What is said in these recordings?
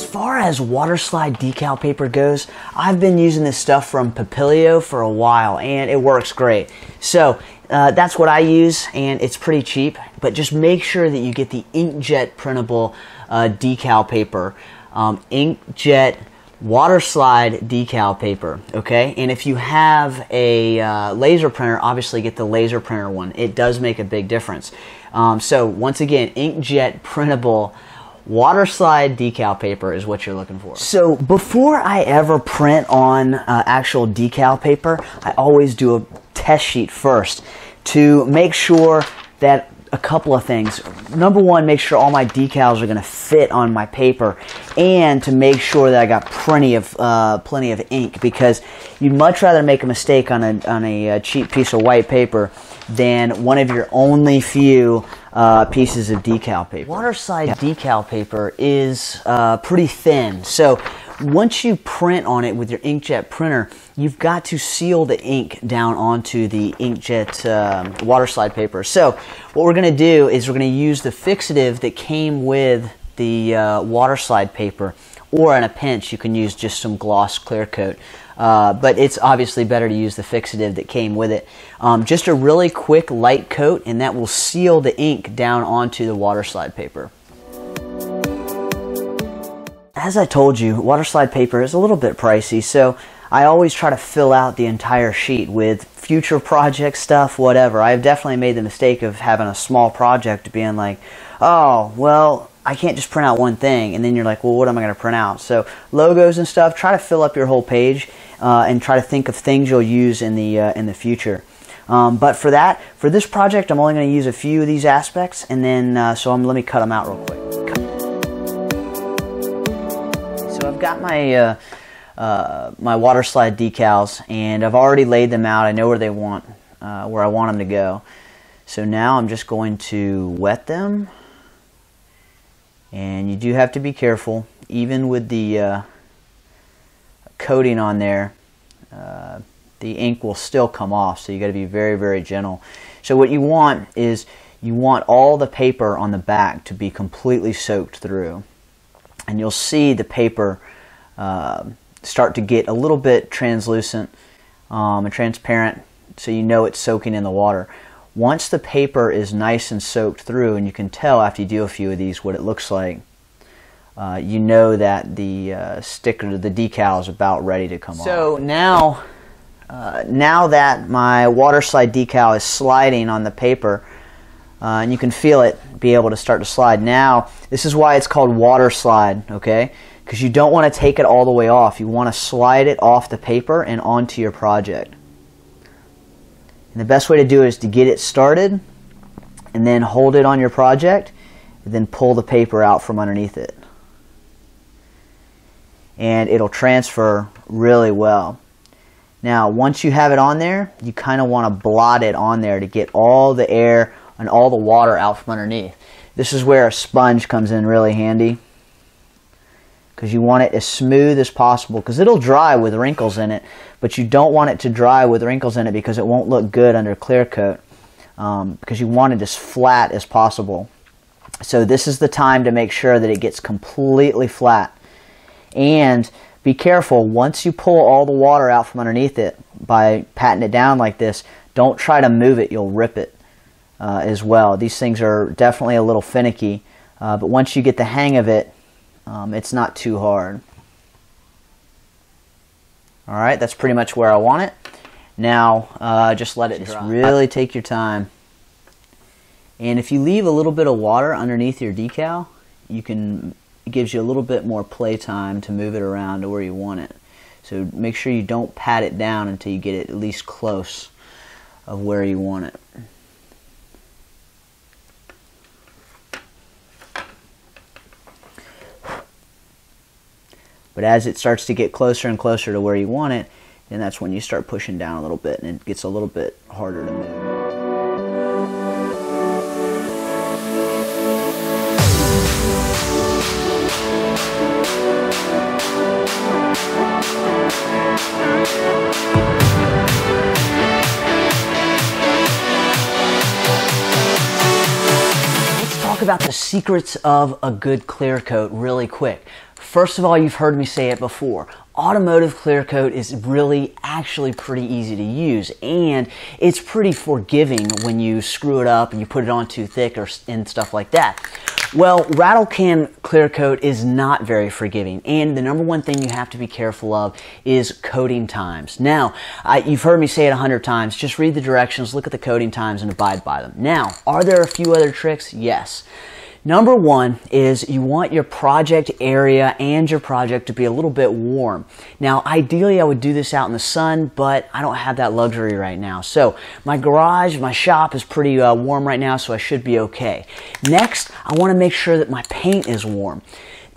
As far as water slide decal paper goes, I've been using this stuff from Papilio for a while and it works great. So uh, that's what I use and it's pretty cheap, but just make sure that you get the inkjet printable uh, decal paper. Um, inkjet water slide decal paper okay and if you have a uh, laser printer obviously get the laser printer one it does make a big difference um, so once again inkjet printable water slide decal paper is what you're looking for so before i ever print on uh, actual decal paper i always do a test sheet first to make sure that a couple of things. Number one, make sure all my decals are going to fit on my paper, and to make sure that I got plenty of uh, plenty of ink because you'd much rather make a mistake on a on a uh, cheap piece of white paper than one of your only few uh, pieces of decal paper. Water slide yeah. decal paper is uh, pretty thin, so once you print on it with your inkjet printer, you've got to seal the ink down onto the inkjet um, water slide paper. So what we're going to do is we're going to use the fixative that came with the uh, water slide paper, or in a pinch, you can use just some gloss clear coat. Uh, but it's obviously better to use the fixative that came with it. Um, just a really quick light coat, and that will seal the ink down onto the water slide paper as I told you, water slide paper is a little bit pricey, so I always try to fill out the entire sheet with future project stuff, whatever. I've definitely made the mistake of having a small project being like, oh, well, I can't just print out one thing, and then you're like, well, what am I going to print out? So logos and stuff, try to fill up your whole page uh, and try to think of things you'll use in the uh, in the future. Um, but for that, for this project, I'm only going to use a few of these aspects, and then uh, so I'm, let me cut them out real quick. So I've got my uh, uh, my water slide decals, and I've already laid them out. I know where they want, uh, where I want them to go. So now I'm just going to wet them, and you do have to be careful, even with the uh, coating on there. Uh, the ink will still come off, so you got to be very, very gentle. So what you want is you want all the paper on the back to be completely soaked through and you'll see the paper uh, start to get a little bit translucent um, and transparent so you know it's soaking in the water. Once the paper is nice and soaked through, and you can tell after you do a few of these what it looks like, uh, you know that the uh, sticker, the decal is about ready to come so off. So now, uh, now that my water slide decal is sliding on the paper, uh, and you can feel it be able to start to slide. Now, this is why it's called water slide, okay? Because you don't want to take it all the way off. You want to slide it off the paper and onto your project. And the best way to do it is to get it started and then hold it on your project and then pull the paper out from underneath it. And it'll transfer really well. Now, once you have it on there, you kind of want to blot it on there to get all the air and all the water out from underneath. This is where a sponge comes in really handy because you want it as smooth as possible because it'll dry with wrinkles in it, but you don't want it to dry with wrinkles in it because it won't look good under clear coat um, because you want it as flat as possible. So this is the time to make sure that it gets completely flat. And be careful, once you pull all the water out from underneath it by patting it down like this, don't try to move it, you'll rip it uh, as well. These things are definitely a little finicky, uh, but once you get the hang of it, um, it's not too hard. Alright, that's pretty much where I want it. Now, uh, just let it just dry. really take your time. And if you leave a little bit of water underneath your decal, you can it gives you a little bit more play time to move it around to where you want it. So make sure you don't pat it down until you get it at least close of where you want it. But as it starts to get closer and closer to where you want it, then that's when you start pushing down a little bit and it gets a little bit harder to move. Let's talk about the secrets of a good clear coat really quick. First of all, you've heard me say it before. Automotive clear coat is really actually pretty easy to use and it's pretty forgiving when you screw it up and you put it on too thick or and stuff like that. Well, rattle can clear coat is not very forgiving, and the number one thing you have to be careful of is coating times. Now, I, you've heard me say it a hundred times. Just read the directions, look at the coating times, and abide by them. Now, are there a few other tricks? Yes. Number one is you want your project area and your project to be a little bit warm. Now, ideally, I would do this out in the sun, but I don't have that luxury right now. So, my garage, my shop is pretty uh, warm right now, so I should be okay. Next, I want to make sure that my paint is warm.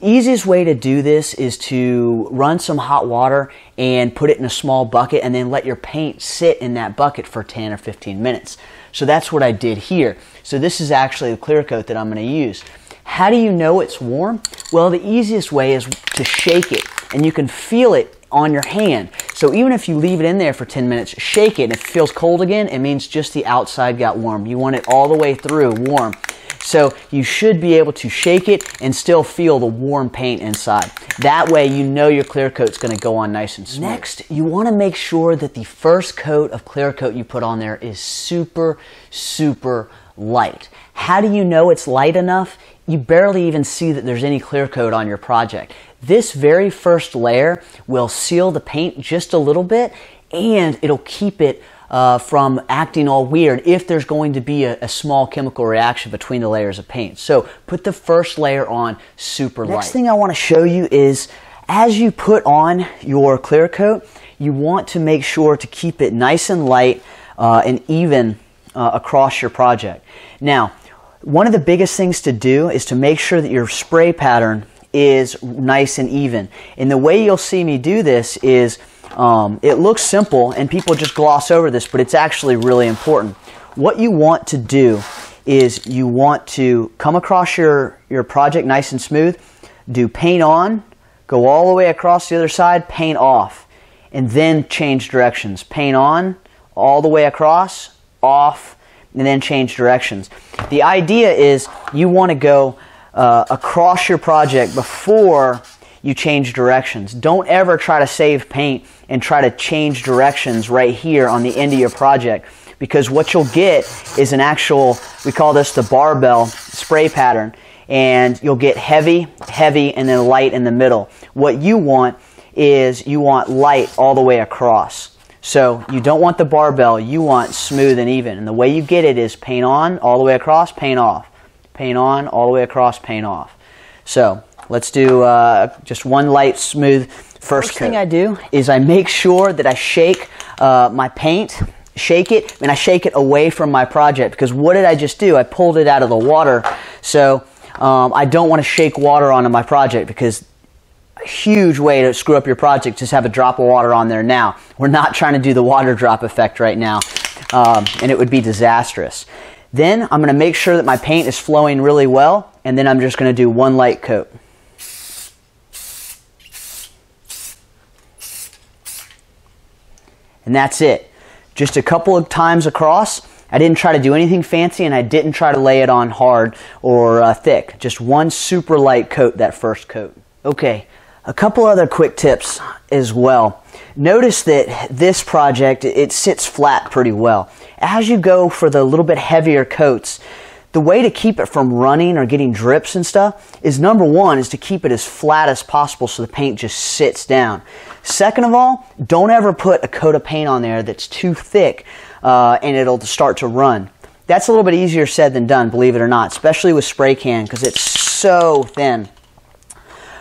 Easiest way to do this is to run some hot water and put it in a small bucket and then let your paint sit in that bucket for 10 or 15 minutes. So that's what I did here. So this is actually the clear coat that I'm going to use. How do you know it's warm? Well, the easiest way is to shake it and you can feel it on your hand. So even if you leave it in there for 10 minutes, shake it. And if it feels cold again, it means just the outside got warm. You want it all the way through warm. So you should be able to shake it and still feel the warm paint inside. That way you know your clear coat is going to go on nice and smooth. Next, you want to make sure that the first coat of clear coat you put on there is super, super light. How do you know it's light enough? You barely even see that there's any clear coat on your project. This very first layer will seal the paint just a little bit and it'll keep it uh, from acting all weird if there's going to be a, a, small chemical reaction between the layers of paint. So put the first layer on super Next light. Next thing I want to show you is as you put on your clear coat, you want to make sure to keep it nice and light uh, and even uh, across your project. Now, one of the biggest things to do is to make sure that your spray pattern is nice and even. And the way you'll see me do this is um, it looks simple and people just gloss over this, but it's actually really important. What you want to do is you want to come across your, your project nice and smooth, do paint on, go all the way across the other side, paint off, and then change directions. Paint on, all the way across, off, and then change directions. The idea is you want to go uh, across your project before you change directions. Don't ever try to save paint and try to change directions right here on the end of your project because what you'll get is an actual, we call this the barbell spray pattern, and you'll get heavy, heavy, and then light in the middle. What you want is you want light all the way across. So you don't want the barbell, you want smooth and even. And the way you get it is paint on, all the way across, paint off. Paint on, all the way across, paint off. So let's do uh, just one light, smooth first, first thing I do is I make sure that I shake uh, my paint shake it and I shake it away from my project because what did I just do? I pulled it out of the water. So um, I don't want to shake water onto my project because a huge way to screw up your project. Just have a drop of water on there now. We're not trying to do the water drop effect right now, um, and it would be disastrous. Then I'm going to make sure that my paint is flowing really well, and then I'm just going to do one light coat. And that's it. Just a couple of times across. I didn't try to do anything fancy and I didn't try to lay it on hard or uh, thick. Just one super light coat, that first coat. Okay, a couple other quick tips as well. Notice that this project, it sits flat pretty well. As you go for the little bit heavier coats, the way to keep it from running or getting drips and stuff is number one is to keep it as flat as possible so the paint just sits down. Second of all, don't ever put a coat of paint on there that's too thick uh, and it'll start to run. That's a little bit easier said than done, believe it or not, especially with spray can because it's so thin.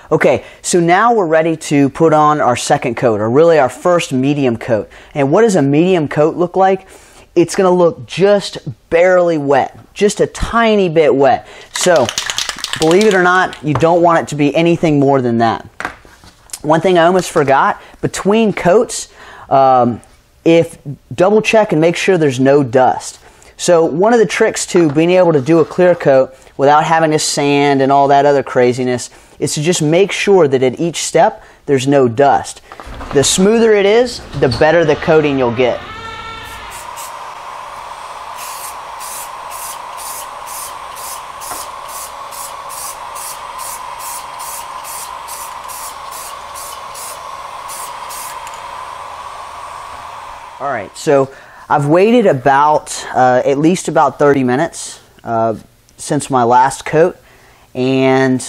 Okay, so now we're ready to put on our second coat, or really our first medium coat. And what does a medium coat look like? It's going to look just barely wet, just a tiny bit wet. So, believe it or not, you don't want it to be anything more than that. One thing I almost forgot, between coats, um, if double check and make sure there's no dust. So one of the tricks to being able to do a clear coat without having to sand and all that other craziness is to just make sure that at each step there's no dust. The smoother it is, the better the coating you'll get. All right, so I've waited about uh, at least about 30 minutes uh, since my last coat, and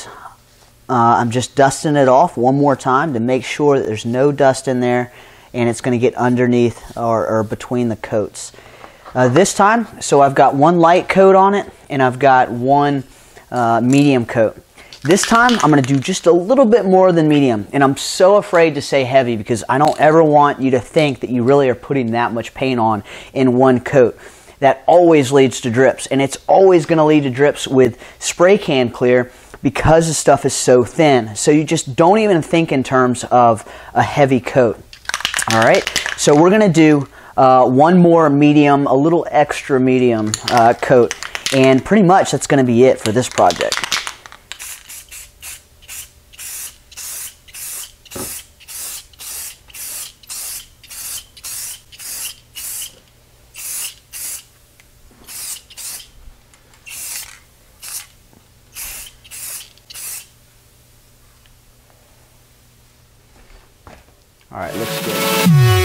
uh, I'm just dusting it off one more time to make sure that there's no dust in there and it's going to get underneath or, or between the coats. Uh, this time, so I've got one light coat on it and I've got one uh, medium coat. This time, I'm going to do just a little bit more than medium, and I'm so afraid to say heavy because I don't ever want you to think that you really are putting that much paint on in one coat. That always leads to drips, and it's always going to lead to drips with spray can clear because the stuff is so thin. So you just don't even think in terms of a heavy coat. All right, so we're going to do uh, one more medium, a little extra medium uh, coat, and pretty much that's going to be it for this project. All right, looks good.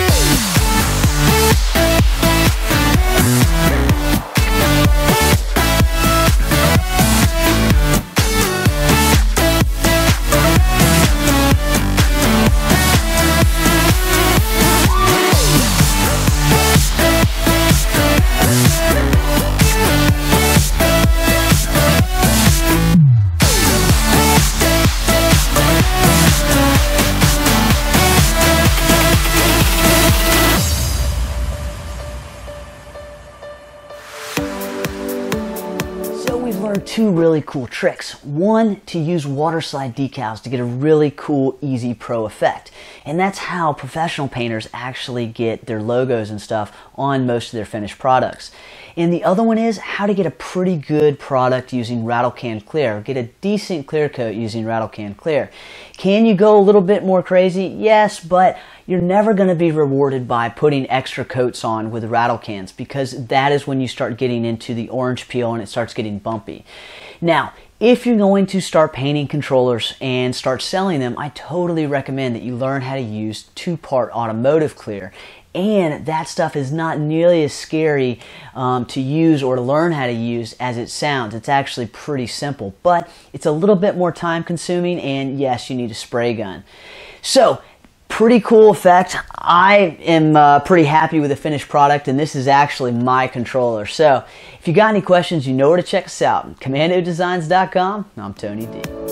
Really cool tricks. One, to use water slide decals to get a really cool Easy Pro effect. And that's how professional painters actually get their logos and stuff on most of their finished products. And the other one is how to get a pretty good product using Rattle Can Clear, get a decent clear coat using Rattle Can Clear. Can you go a little bit more crazy? Yes, but you're never going to be rewarded by putting extra coats on with rattle cans because that is when you start getting into the orange peel and it starts getting bumpy. Now, if you're going to start painting controllers and start selling them, I totally recommend that you learn how to use two part automotive clear. And that stuff is not nearly as scary um, to use or to learn how to use as it sounds. It's actually pretty simple, but it's a little bit more time consuming, and yes, you need a spray gun. So, pretty cool effect. I am uh, pretty happy with the finished product, and this is actually my controller. So, if you got any questions, you know where to check us out. CommandoDesigns.com. I'm Tony D.